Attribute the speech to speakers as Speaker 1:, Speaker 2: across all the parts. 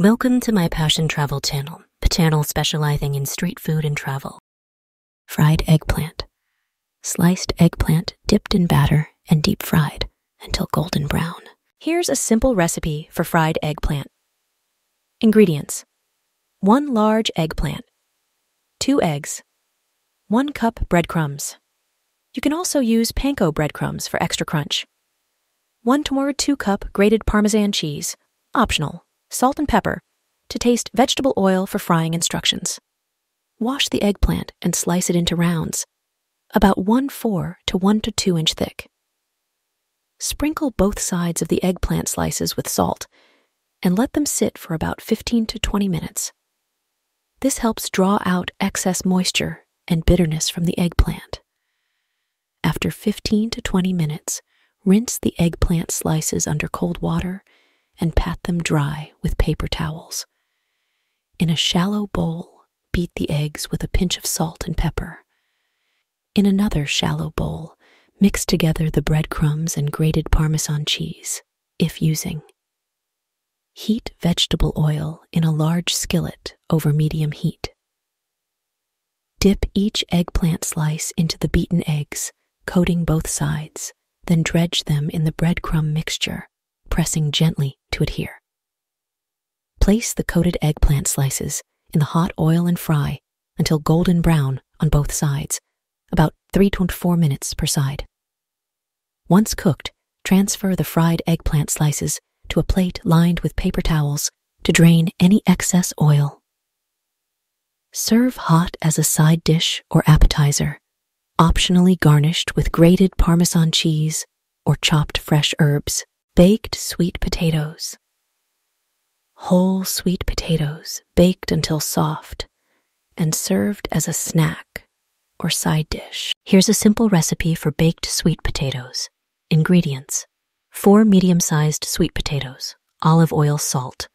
Speaker 1: Welcome to my Passion Travel channel, a channel specializing in street food and travel. Fried eggplant. Sliced eggplant dipped in batter and deep fried until golden brown. Here's a simple recipe for fried eggplant. Ingredients 1 large eggplant, 2 eggs, 1 cup breadcrumbs. You can also use panko breadcrumbs for extra crunch. 1 to 2 cup grated Parmesan cheese, optional, salt and pepper, to taste vegetable oil for frying instructions. Wash the eggplant and slice it into rounds, about 1 4 to 1 to 2 inch thick. Sprinkle both sides of the eggplant slices with salt and let them sit for about 15 to 20 minutes. This helps draw out excess moisture and bitterness from the eggplant. After 15 to 20 minutes, rinse the eggplant slices under cold water and pat them dry with paper towels. In a shallow bowl, beat the eggs with a pinch of salt and pepper. In another shallow bowl, mix together the breadcrumbs and grated Parmesan cheese, if using. Heat vegetable oil in a large skillet over medium heat. Dip each eggplant slice into the beaten eggs, coating both sides, then dredge them in the breadcrumb mixture, pressing gently to adhere. Place the coated eggplant slices in the hot oil and fry until golden brown on both sides, about 3 to 4 minutes per side. Once cooked, transfer the fried eggplant slices to a plate lined with paper towels to drain any excess oil. Serve hot as a side dish or appetizer, optionally garnished with grated Parmesan cheese or chopped fresh herbs. Baked sweet potatoes. Whole sweet potatoes baked until soft and served as a snack or side dish. Here's a simple recipe for baked sweet potatoes. Ingredients 4 medium sized sweet potatoes, olive oil, salt,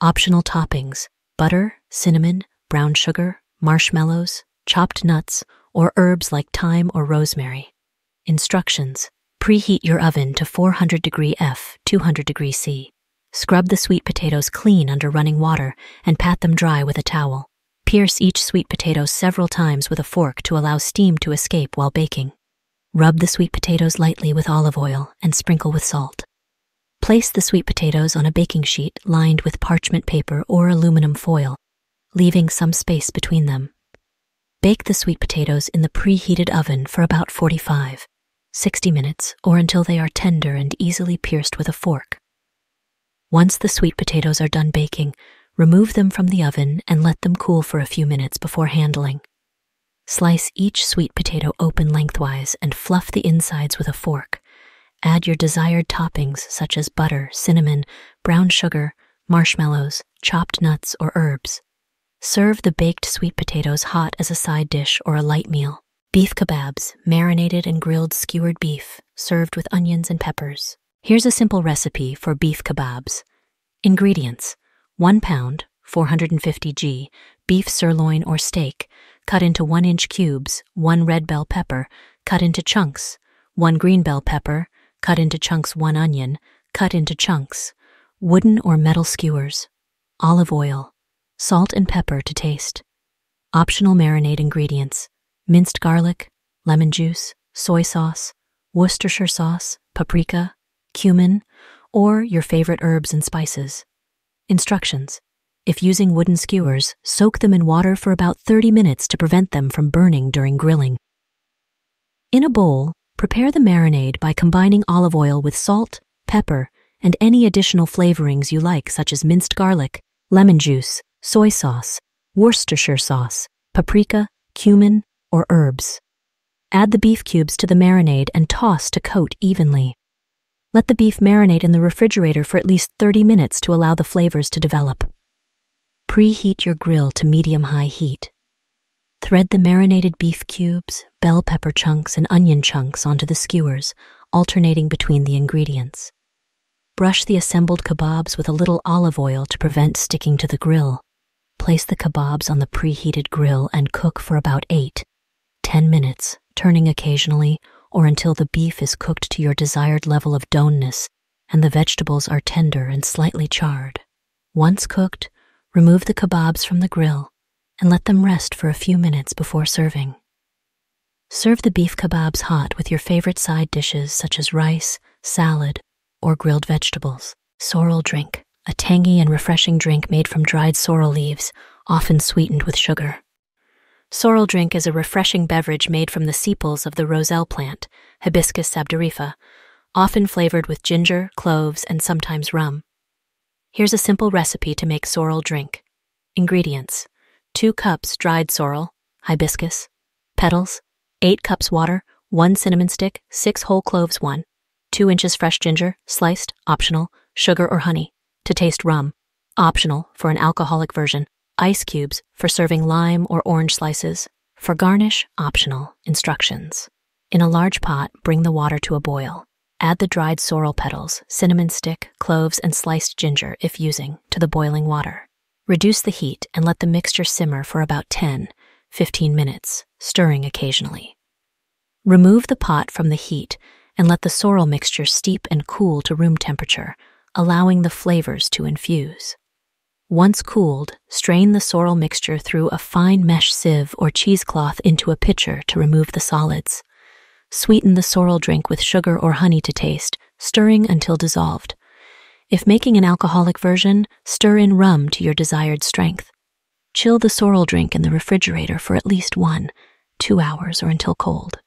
Speaker 1: optional toppings butter, cinnamon, brown sugar, marshmallows, chopped nuts, or herbs like thyme or rosemary. Instructions Preheat your oven to 400 degree F, 200 degree C. Scrub the sweet potatoes clean under running water and pat them dry with a towel. Pierce each sweet potato several times with a fork to allow steam to escape while baking. Rub the sweet potatoes lightly with olive oil and sprinkle with salt. Place the sweet potatoes on a baking sheet lined with parchment paper or aluminum foil, leaving some space between them. Bake the sweet potatoes in the preheated oven for about 45, 60 minutes or until they are tender and easily pierced with a fork. Once the sweet potatoes are done baking, remove them from the oven and let them cool for a few minutes before handling. Slice each sweet potato open lengthwise and fluff the insides with a fork. Add your desired toppings such as butter, cinnamon, brown sugar, marshmallows, chopped nuts, or herbs. Serve the baked sweet potatoes hot as a side dish or a light meal. Beef kebabs, marinated and grilled skewered beef, served with onions and peppers. Here's a simple recipe for beef kebabs. Ingredients 1 pound, 450 g, beef sirloin or steak, cut into 1 inch cubes, 1 red bell pepper, cut into chunks, 1 green bell pepper, cut into chunks 1 onion, cut into chunks, wooden or metal skewers, olive oil, salt and pepper to taste. Optional marinade ingredients minced garlic, lemon juice, soy sauce, Worcestershire sauce, paprika, cumin, or your favorite herbs and spices. Instructions if using wooden skewers, soak them in water for about 30 minutes to prevent them from burning during grilling. In a bowl, prepare the marinade by combining olive oil with salt, pepper, and any additional flavorings you like, such as minced garlic, lemon juice, soy sauce, Worcestershire sauce, paprika, cumin, or herbs. Add the beef cubes to the marinade and toss to coat evenly. Let the beef marinate in the refrigerator for at least 30 minutes to allow the flavors to develop. Preheat your grill to medium high heat. Thread the marinated beef cubes, bell pepper chunks, and onion chunks onto the skewers, alternating between the ingredients. Brush the assembled kebabs with a little olive oil to prevent sticking to the grill. Place the kebabs on the preheated grill and cook for about 8 10 minutes, turning occasionally or until the beef is cooked to your desired level of doneness and the vegetables are tender and slightly charred. Once cooked, remove the kebabs from the grill and let them rest for a few minutes before serving. Serve the beef kebabs hot with your favorite side dishes such as rice, salad, or grilled vegetables. Sorrel drink, a tangy and refreshing drink made from dried sorrel leaves, often sweetened with sugar. Sorrel drink is a refreshing beverage made from the sepals of the roselle plant, Hibiscus sabdariffa, often flavored with ginger, cloves, and sometimes rum. Here's a simple recipe to make sorrel drink. Ingredients 2 cups dried sorrel, hibiscus, petals, 8 cups water, 1 cinnamon stick, 6 whole cloves, 1, 2 inches fresh ginger, sliced, optional, sugar or honey, to taste rum, optional for an alcoholic version, ice cubes for serving lime or orange slices, for garnish, optional, instructions. In a large pot, bring the water to a boil. Add the dried sorrel petals, cinnamon stick, cloves, and sliced ginger, if using, to the boiling water. Reduce the heat and let the mixture simmer for about 10, 15 minutes, stirring occasionally. Remove the pot from the heat and let the sorrel mixture steep and cool to room temperature, allowing the flavors to infuse. Once cooled, strain the sorrel mixture through a fine mesh sieve or cheesecloth into a pitcher to remove the solids. Sweeten the sorrel drink with sugar or honey to taste, stirring until dissolved. If making an alcoholic version, stir in rum to your desired strength. Chill the sorrel drink in the refrigerator for at least one, two hours or until cold.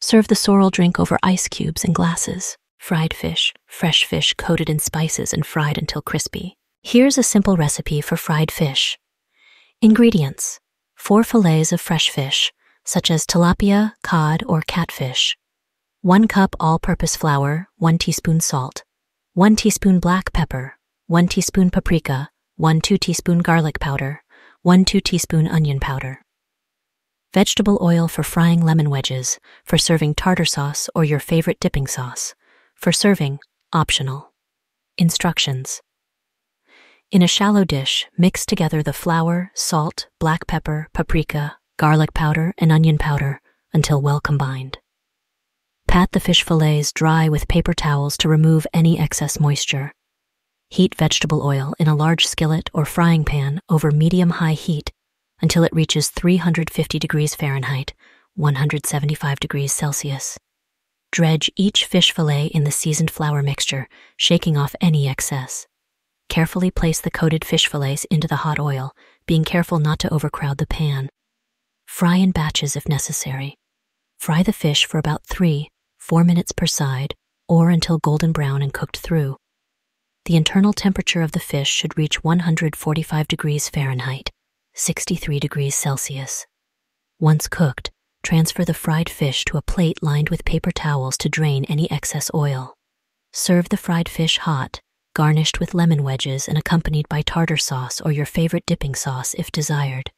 Speaker 1: Serve the sorrel drink over ice cubes and glasses. Fried fish, fresh fish coated in spices and fried until crispy. Here's a simple recipe for fried fish. Ingredients 4 fillets of fresh fish, such as tilapia, cod, or catfish. 1 cup all purpose flour, 1 teaspoon salt, 1 teaspoon black pepper, 1 teaspoon paprika, 1 2 teaspoon garlic powder, 1 2 teaspoon onion powder. Vegetable oil for frying lemon wedges, for serving tartar sauce or your favorite dipping sauce. For serving, optional. Instructions. In a shallow dish, mix together the flour, salt, black pepper, paprika, garlic powder, and onion powder until well combined. Pat the fish fillets dry with paper towels to remove any excess moisture. Heat vegetable oil in a large skillet or frying pan over medium high heat until it reaches 350 degrees Fahrenheit, 175 degrees Celsius. Dredge each fish fillet in the seasoned flour mixture, shaking off any excess. Carefully place the coated fish fillets into the hot oil, being careful not to overcrowd the pan. Fry in batches if necessary. Fry the fish for about three, 4 minutes per side, or until golden brown and cooked through. The internal temperature of the fish should reach 145 degrees Fahrenheit, 63 degrees Celsius. Once cooked, transfer the fried fish to a plate lined with paper towels to drain any excess oil. Serve the fried fish hot, garnished with lemon wedges and accompanied by tartar sauce or your favorite dipping sauce if desired.